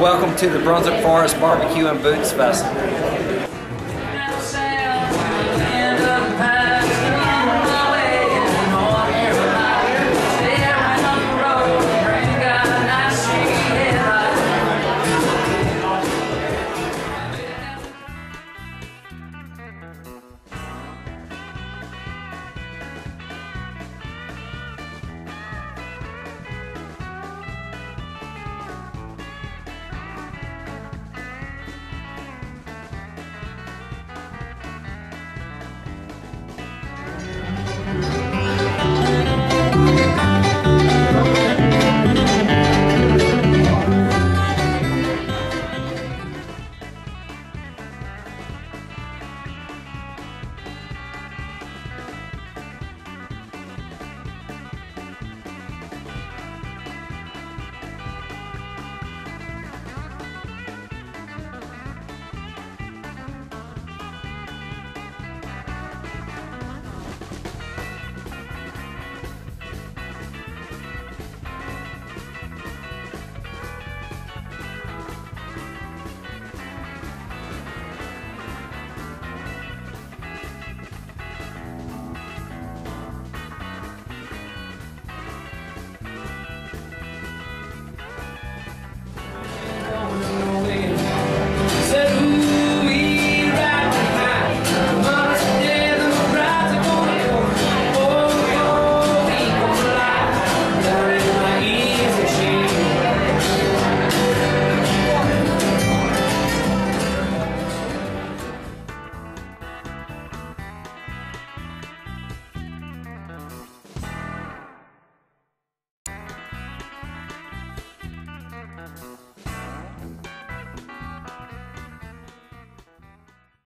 Welcome to the Brunswick Forest Barbecue and Boots Festival.